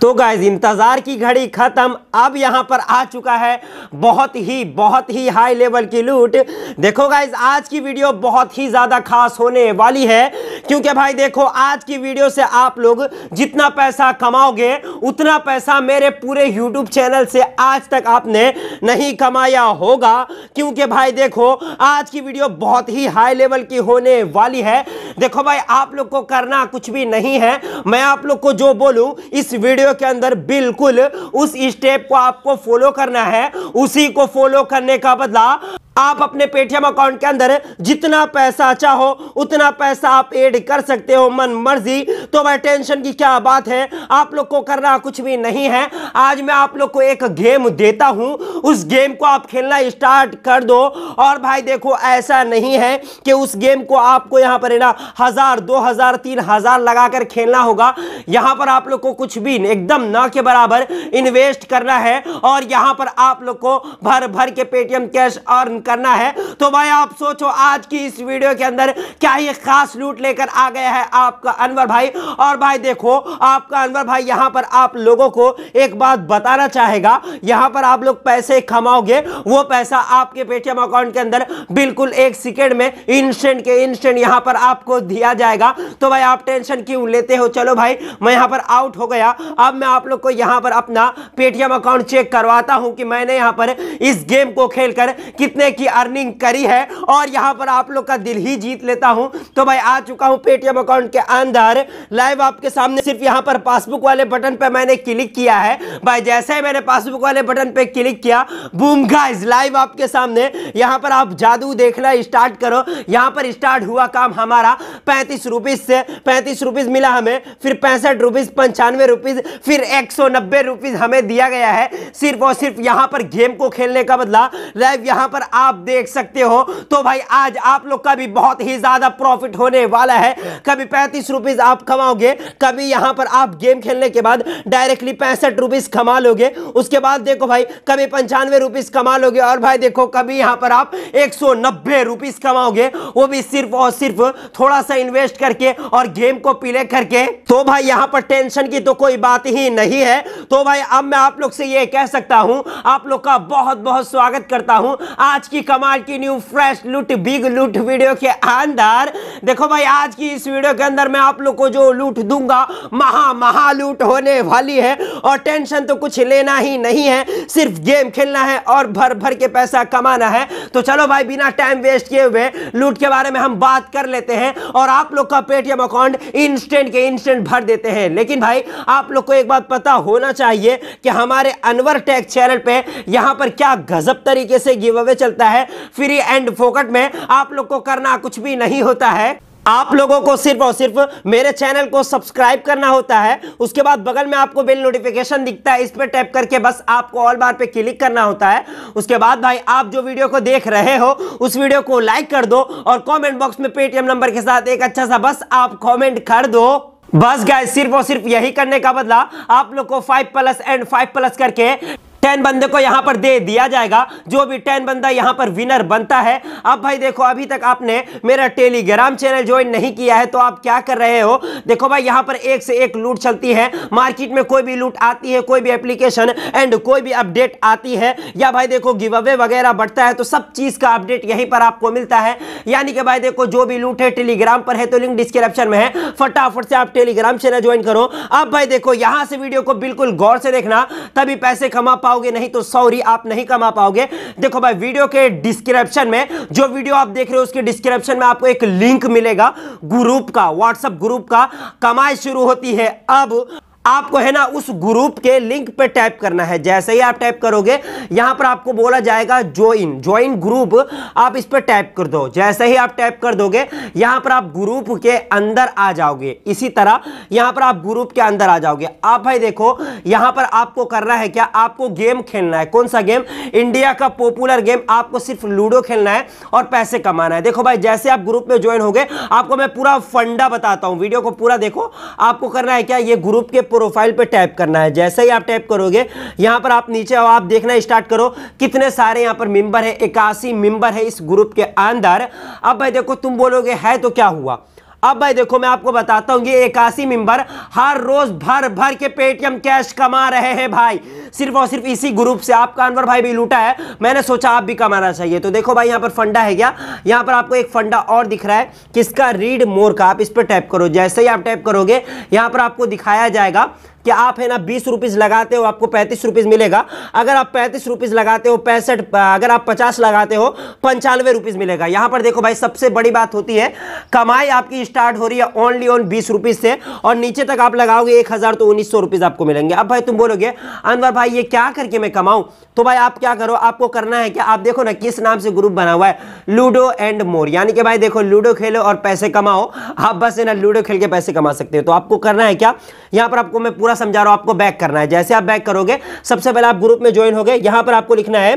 तो गाइज़ इंतज़ार की घड़ी खत्म अब यहाँ पर आ चुका है। बहुत ही बहुत ही हाई लेवल की लूट देखो गाइज़ आज की वीडियो बहुत ही ज़्यादा खास होने वाली है। क्योंकि भाई देखो, आज की वीडियो से आप लोग जितना पैसा कमाओगे, उतना पैसा मेरे पूरे यूट्यूब चैनल से आज तक आपने नहीं कमाया होगा। क्योंकि भाई देखो, आज की वीडियो बहुत ही हाई लेवल की होने वाली है। देखो भाई, आप लोग को करना कुछ भी नहीं है। मैं आप लोग को जो बोलूँ, इस वीडियो के अंदर बिल्कुल उस स्टेप को आपको फॉलो करना है। उसी को फॉलो करने का बदला आप अपने पेटीएम अकाउंट के अंदर जितना पैसा चाहो, उतना पैसा आप ऐड कर सकते हो मन मर्ज़ी। तो भाई, टेंशन की क्या बात है? आप लोग को करना कुछ भी नहीं है। आज मैं आप लोग को एक गेम देता हूँ। उस गेम को आप खेलना स्टार्ट कर दो। और भाई, देखो, ऐसा नहीं है कि उस गेम को आपको यहाँ पर ना, हज़ार, दो हज़ार, तीन हज़ार लगाकर खेलना होगा। यहाँ पर आप लोग को कुछ भी एकदम ना के बराबर इन्वेस्ट करना है। और यहाँ पर आप लोग को भर भर के पेटीएम कैश अर्न करना है। तो भाई, आप सोचो, आज की इस वीडियो के अंदर क्या ये खास लूट लेकर आ गया है आपका अनवर भाई। और भाई, देखो, आपका अनवर भाई यहाँ पर आप लोगों को एक बात बताना चाहेगा। यहाँ पर आप लोग पैसे कमाओगे, वो पैसा आपके पेटीएम अकाउंट के अंदर बिल्कुल एक सेकेंड में इंस्टेंट के इंस्टेंट यहाँ पर आपको दिया जाएगा। तो भाई, आप टेंशन क्यों लेते हो? चलो भाई, मैं यहाँ पर आउट हो गया। अब मैं आप लोग को यहाँ पर अपना पेटीएम अकाउंट चेक करवाता हूँ कि मैंने यहाँ पर इस गेम को खेलकर कितने की अर्निंग करी है और यहाँ पर आप लोग का दिल ही जीत लेता हूँ। तो भाई आ चुका हूँ पेटीएम अकाउंट के अंदर। लाइव आपके सामने सिर्फ़ यहाँ पर पासबुक वाले बटन पे मैंने क्लिक किया है। भाई जैसे ही मैंने पासबुक वाले बटन पे क्लिक किया बूम गाइस लाइव आपके सामने। यहाँ पर आप जादू देखना स्टार्ट करो। यहाँ पर स्टार्ट हुआ काम हमारा पैंतीस रुपीज़ से। पैंतीस रुपीज़ मिला हमें, फिर पैंसठ रुपीज़ पंचानवे रुपीज़ फिर एक सौ नब्बे रुपीज़ हमें दिया गया है। सिर्फ़ और सिर्फ़ यहाँ पर गेम को खेलने का बदला। लाइव यहाँ पर आप देख सकते हो तो भाई आज आप लोग का भी बहुत ही ज़्यादा प्रॉफिट होने वाला है। कभी पैंतीस रुपीज़ आप कमाओगे, कभी यहाँ पर आप गेम खेलने के बाद डायरेक्टली पैंसठ रुपीज़ कमा लोगे। उसके बाद देखो भाई, कभी पंचानवे रुपीज़ कमा लोगे और भाई देखो, कभी यहाँ पर आप एक सौ नब्बे रुपीज़ कमाओगे। वो भी सिर्फ़ और सिर्फ़ थोड़ा सा इन्वेस्ट करके और गेम को प्ले करके। तो भाई यहाँ पर टेंशन की तो कोई बात ही नहीं है। तो भाई अब मैं आप लोग से ये कह सकता हूँ, आप लोग का बहुत बहुत स्वागत करता हूँ। आज की कमाल की न्यू फ्रेश लूट बिग लूट वीडियो के अंदर। देखो भाई, आज की इस वीडियो के अंदर मैं आप लोग को जो लूट दूँगा, महा महा लूट होने वाली है। और टेंशन तो कुछ लेना ही नहीं है, सिर्फ़ गेम खेलना है और भर भर के पैसा कमाना है। तो चलो भाई, बिना टाइम वेस्ट किए हुए लूट के बारे में हम बात कर लेते हैं और आप लोग का पेटीएम अकाउंट इंस्टेंट के इंस्टेंट भर देते हैं। लेकिन भाई, आप लोग को एक बात पता होना चाहिए कि हमारे अनवर टेक चैनल पे यहाँ पर क्या गजब तरीके से गिव अवे चलता है फ्री एंड फोकट में आप लोग को करना कुछ भी नहीं होता है। आप लोगों को सिर्फ़ और सिर्फ़ मेरे चैनल को सब्सक्राइब करना होता है। उसके बाद बगल में आपको बिल नोटिफिकेशन दिखता है, इस पर टैप करके बस आपको ऑल बार पे क्लिक करना होता है। उसके बाद भाई, आप जो वीडियो को देख रहे हो, उस वीडियो को लाइक कर दो और कमेंट बॉक्स में पेटीएम नंबर के साथ एक अच्छा सा बस आप कमेंट कर दो। बस गाय सिर्फ़ और सिर्फ़ यही करने का बदला। आप लोग को five plus and five plus करके टेन बंदे को यहाँ पर दे दिया जाएगा। जो भी टेन बंदा यहाँ पर विनर बनता है। अब भाई देखो, अभी तक आपने मेरा टेलीग्राम चैनल ज्वाइन नहीं किया है तो आप क्या कर रहे हो? देखो भाई, यहाँ पर एक से एक लूट चलती है। मार्केट में कोई भी लूट आती है, कोई भी एप्लीकेशन एंड कोई भी अपडेट आती है, या भाई देखो गिव अवे वगैरह बढ़ता है तो सब चीज़ का अपडेट यहीं पर आपको मिलता है। यानी कि भाई देखो, जो भी लूट है टेलीग्राम पर है तो लिंक डिस्क्रिप्शन में है। फटाफट से आप टेलीग्राम चैनल ज्वाइन करो। अब भाई देखो, यहाँ से वीडियो को बिल्कुल गौर से देखना, तभी पैसे कमा पाओगे, नहीं तो सॉरी, आप नहीं कमा पाओगे। देखो भाई, वीडियो के डिस्क्रिप्शन में, जो वीडियो आप देख रहे हो, उसके डिस्क्रिप्शन में आपको एक लिंक मिलेगा, ग्रुप का व्हाट्सएप ग्रुप का। कमाई शुरू होती है अब। आपको है ना उस ग्रुप के लिंक पे टैप करना है। जैसे ही आप टैप करोगे, यहाँ पर आपको बोला जाएगा ज्वाइन ज्वाइन ग्रुप आप इस पर टैप कर दो। जैसे ही आप टैप कर दोगे, यहाँ पर आप ग्रुप के अंदर आ जाओगे। इसी तरह यहाँ पर आप ग्रुप के अंदर आ जाओगे। आप भाई देखो, यहाँ पर आपको करना है क्या? आपको गेम खेलना है। कौन सा गेम इंडिया का पॉपुलर गेम आपको सिर्फ़ लूडो खेलना है और पैसे कमाना है। देखो भाई, जैसे आप ग्रुप में ज्वाइन हो आपको मैं पूरा फंडा बताता हूँ। वीडियो को पूरा देखो। आपको करना है क्या? ये ग्रुप के प्रोफ़ाइल पे टैप करना है। जैसे ही आप टैप करोगे, यहाँ पर आप नीचे आओ, आप देखना स्टार्ट करो, कितने सारे यहाँ पर मेंबर है, इक्यासी मेंबर है इस ग्रुप के अंदर। अब भाई देखो, तुम बोलोगे, है तो क्या हुआ? अब भाई देखो, मैं आपको बताता हूँ, ये इक्यासी मेंबर हर रोज भर भर के पेटीएम कैश कमा रहे हैं भाई। सिर्फ़ और सिर्फ़ इसी ग्रुप से आपका अनवर भाई भी लूटा है। मैंने सोचा आप भी कमाना चाहिए। तो देखो भाई, यहाँ पर फंडा है क्या? यहाँ पर आपको एक फंडा और दिख रहा है, किसका? रीड मोर का। आप इस पर टैप करो। जैसे ही आप टैप करोगे, यहाँ पर आपको दिखाया जाएगा कि आप है ना बीस रुपीज़ लगाते हो, आपको पैंतीस रुपीज़ मिलेगा। अगर आप पैंतीस रुपीज़ लगाते हो, पैंसठ अगर आप पचास लगाते हो, पंचानवे रुपीज़ मिलेगा। यहाँ पर देखो भाई, सबसे बड़ी बात होती है, कमाई आपकी स्टार्ट हो रही है ओनली ऑन बीस रुपीज़ से, और नीचे तक आप लगाओगे एक हज़ार तो उन्नीस सौ रुपीज़ आपको मिलेंगे। अब भाई तुम बोलोगे, अनवर भाई, ये क्या करके मैं कमाऊं? तो भाई आप क्या करो, आपको करना है कि आप देखो ना किस नाम से ग्रुप बना हुआ है लूडो एंड मोर यानी कि भाई देखो लूडो खेलो और पैसे कमाओ। आप बस है ना लूडो खेल के पैसे कमा सकते हो। तो आपको करना है क्या? यहाँ पर आपको मैं पूरा पूरा समझा रहा हूँ आपको बैक करना है। जैसे आप बैक करोगे सबसे पहले आप ग्रुप में ज्वाइन हो गए यहाँ पर आपको लिखना है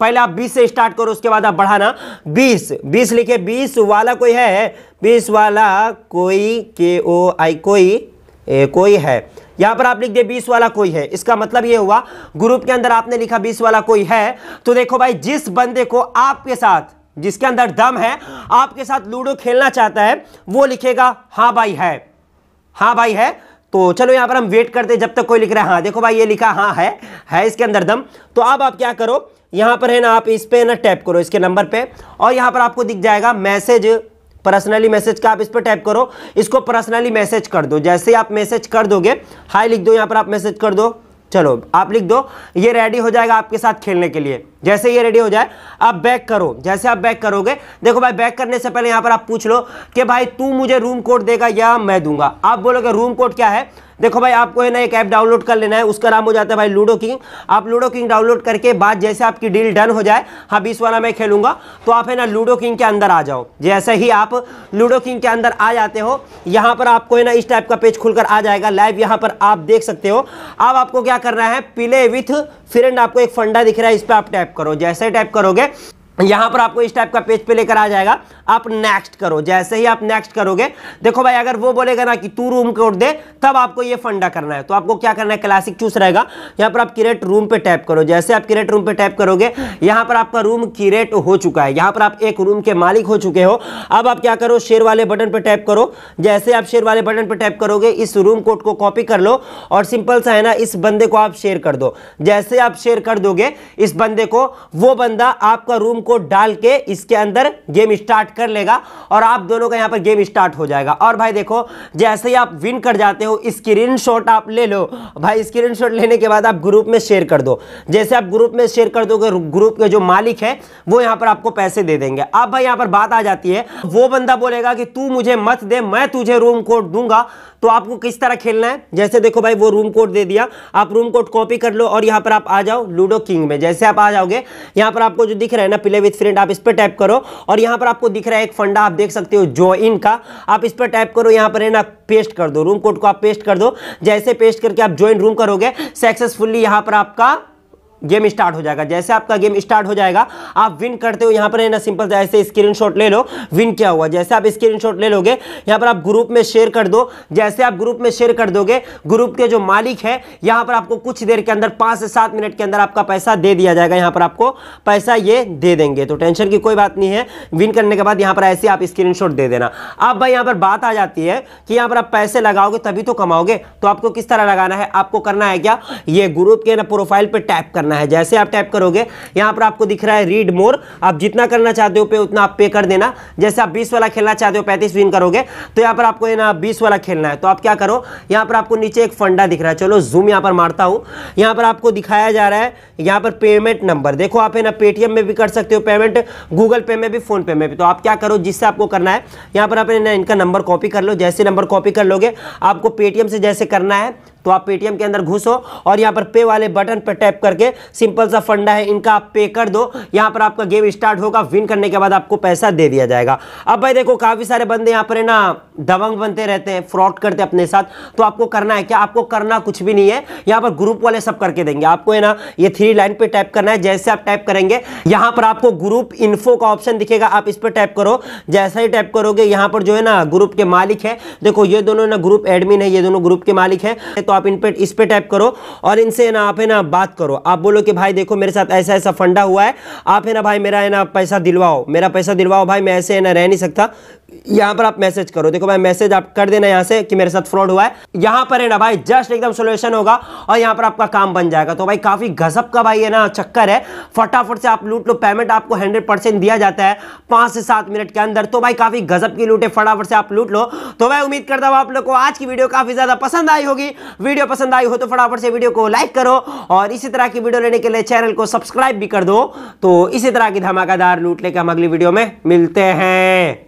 पहले आप 20 से स्टार्ट करो उसके बाद आप बढ़ाना। 20 20 लिखे 20 वाला कोई है? 20 वाला कोई के ओ आई कोई ए, कोई है। यहाँ पर आप लिख दे 20 वाला कोई है। इसका मतलब ये हुआ ग्रुप के अंदर आपने लिखा 20 वाला कोई है तो देखो भाई जिस बंदे को आपके साथ जिसके अंदर दम है आपके साथ लूडो खेलना चाहता है वो लिखेगा हाँ भाई है। हाँ भाई है तो चलो यहाँ पर हम वेट करते जब तक कोई लिख रहा है। हाँ देखो भाई, ये लिखा हाँ है है इसके अंदर दम। तो अब आप क्या करो, यहाँ पर है ना, आप इस पर ना टैप करो इसके नंबर पे, और यहाँ पर आपको दिख जाएगा मैसेज पर्सनली मैसेज का आप इस पर टैप करो। इसको पर्सनली मैसेज कर दो। जैसे आप मैसेज कर दोगे हाई लिख दो, यहाँ पर आप मैसेज कर दो। चलो, आप लिख दो, ये रेडी हो जाएगा आपके साथ खेलने के लिए। जैसे ये रेडी हो जाए, आप बैक करो। जैसे आप बैक करोगे, देखो भाई बैक करने से पहले यहाँ पर आप पूछ लो कि भाई, तू मुझे रूम कोड देगा या मैं दूँगा? आप बोलोगे रूम कोड क्या है? देखो भाई, आपको है ना एक ऐप डाउनलोड कर लेना है, उसका नाम हो जाता है भाई लूडो किंग आप लूडो किंग डाउनलोड करके बाद जैसे आपकी डील डन हो जाए हाँ बीस वाला मैं खेलूँगा तो आप है ना लूडो किंग के अंदर आ जाओ। जैसे ही आप लूडो किंग के अंदर आ जाते हो, यहाँ पर आपको है ना इस टाइप का पेज खुलकर आ जाएगा लाइव यहाँ पर आप देख सकते हो। अब आपको क्या करना है प्ले विथ फ्रेंड आपको एक फंडा दिख रहा है, इस पर आप टैप करो। जैसे टैप करोगे यहाँ पर आपको इस टाइप का पेज पे लेकर आ जाएगा। आप नेक्स्ट करो, जैसे ही आप नेक्स्ट करोगे, देखो भाई, अगर वो बोलेगा ना कि तू रूम कोड दे, तब आपको ये फंडा करना है। तो आपको क्या करना है? क्लासिक चूस रहेगा। यहाँ पर आप क्रिएट रूम पे टैप करो। जैसे आप क्रिएट रूम पे टैप करोगे, यहाँ पर आपका रूम क्रिएट हो चुका है। यहाँ पर आप एक रूम के मालिक हो चुके हो। अब आप क्या करो? शेयर वाले बटन पर टैप करो। जैसे आप शेयर वाले बटन पर टैप करोगे, इस रूम कोड को कॉपी कर लो और सिंपल सा है ना, इस बंदे को आप शेयर कर दो। जैसे आप शेयर कर दोगे, इस बंदे को, वो बंदा आपका रूम कोड डाल के इसके अंदर गेम स्टार्ट कर लेगा और आप दोनों का यहाँ पर गेम स्टार्ट हो जाएगा। और भाई देखो, जैसे ही आप विन कर जाते हो स्क्रीन शॉट आप ले लो। भाई स्क्रीन शॉट लेने के बाद आप ग्रुप में शेयर कर दो। जैसे आप ग्रुप में शेयर कर दोगे ग्रुप के जो मालिक है, वो यहाँ पर आपको पैसे दे देंगे। अब भाई यहाँ पर बात आ जाती है, वो बंदा बोलेगा कि तू मुझे मत दे, मैं तुझे रूम कोड दूँगा। तो आपको किस तरह खेलना है? जैसे देखो भाई, वो रूम कोड दे दिया। आप रूम कोड कॉपी कर लो और यहाँ पर आप आ जाओ लूडो किंग में। जैसे आप आ जाओगे, यहाँ पर आपको जो दिख रहा है ना प्ले विथ फ्रेंड आप इस पर टाइप करो और यहाँ पर आपको दिख रहा है एक फंडा, आप देख सकते हो ज्वाइन का। आप इस पर टाइप करो, यहाँ पर है ना पेस्ट कर दो। रूम कोड को आप पेस्ट कर दो। जैसे पेस्ट करके आप ज्वाइन रूम करोगे सक्सेसफुली यहाँ पर आपका गेम स्टार्ट हो जाएगा। जैसे आपका गेम स्टार्ट हो जाएगा, आप विन करते हो, यहाँ पर है ना, सिंपल ऐसे स्क्रीनशॉट ले लो, विन क्या हुआ? जैसे आप स्क्रीनशॉट ले लोगे, यहाँ पर आप ग्रुप में शेयर कर दो, जैसे आप ग्रुप में शेयर कर दोगे ग्रुप के जो मालिक है, यहाँ पर आपको कुछ देर के अंदर, पाँच से सात मिनट के अंदर आपका पैसा दे दिया जाएगा, यहाँ पर आपको पैसा ये दे देंगे। तो टेंशन की कोई बात नहीं है, विन करने के बाद यहाँ पर ऐसे आप स्क्रीन दे देना। अब भाई यहाँ पर बात आ जाती है कि यहाँ पर आप पैसे लगाओगे तभी तो कमाओगे। तो आपको किस तरह लगाना है? आपको करना है क्या? ये ग्रुप के ना प्रोफ़ाइल पर टैप करना। करना है। जैसे आप टैप करोगे, यहाँ पर आपको दिख रहा है रीड मोर आप जितना करना चाहते हो पे उतना आप पे कर देना। जैसे आप 20 वाला खेलना चाहते हो 35 विन करोगे तो यहाँ पर आपको ना 20 वाला खेलना है। तो आप क्या करो, यहाँ पर आपको नीचे एक फंडा दिख रहा है। चलो जूम यहाँ पर मारता हूँ। यहाँ पर आपको दिखाया जा रहा है, यहाँ पर पेमेंट नंबर देखो, आप है ना पेटीएम में भी कर सकते हो पेमेंट गूगल पे में भी फ़ोन पे में भी। तो आप क्या करो, जिससे आपको करना है, यहाँ पर आप इनका नंबर कॉपी कर लो। जैसे नंबर कॉपी कर लोगे, आपको पेटीएम से जैसे करना है तो आप पेटीएम के अंदर घुसो और यहाँ पर पे वाले बटन पर टैप करके सिंपल सा फंडा है, इनका आप पे कर दो। यहाँ पर आपका गेम स्टार्ट होगा विन करने के बाद आपको पैसा दे दिया जाएगा। अब भाई देखो, काफ़ी सारे बंदे यहाँ पर है ना, दबंग बनते रहते हैं फ्रॉड करते अपने साथ। तो आपको करना है क्या? आपको करना कुछ भी नहीं है। यहाँ पर ग्रुप वाले सब करके देंगे। आपको है ना, ये थ्री लाइन पे टैप करना है। जैसे आप टैप करेंगे, यहाँ पर आपको ग्रुप इन्फो का ऑप्शन दिखेगा। आप इस पर टैप करो। जैसा ही टैप करोगे, यहाँ पर जो है ना ग्रुप के मालिक है। देखो, ये दोनों ना ग्रुप एडमिन है, ये दोनों ग्रुप के मालिक है। तो आप इन पे, इस पे टैप करो और इनसे ना, आप है ना, बात करो। आप बोलो कि भाई देखो, मेरे साथ ऐसा ऐसा फंडा हुआ है। आप है ना, भाई मेरा है ना, पैसा दिलवाओ। मेरा पैसा दिलवाओ, भाई मैं ऐसे है ना रह नहीं सकता। यहाँ पर आप मैसेज करो। देखो भाई, मैसेज आप कर देना यहाँ से कि मेरे साथ फ्रॉड हुआ है। यहाँ पर है ना भाई, जस्ट एकदम सोल्यूशन होगा और यहाँ पर आपका काम बन जाएगा। तो भाई, काफ़ी गजब का भाई है ना चक्कर है। फटाफट से आप लूट लो। पेमेंट आपको हंड्रेड परसेंट दिया जाता है पाँच से सात मिनट के अंदर। तो भाई, काफ़ी गजब की लूट है। फटाफट से आप लूट लो। तो मैं उम्मीद करता हूँ आप लोग को आज की वीडियो काफ़ी ज़्यादा पसंद आई होगी। वीडियो पसंद आई हो तो फटाफट से वीडियो को लाइक करो और इसी तरह की वीडियो लेने के लिए चैनल को सब्सक्राइब भी कर दो। तो इसी तरह की धमाकेदार लूट लेकर हम अगली वीडियो में मिलते हैं।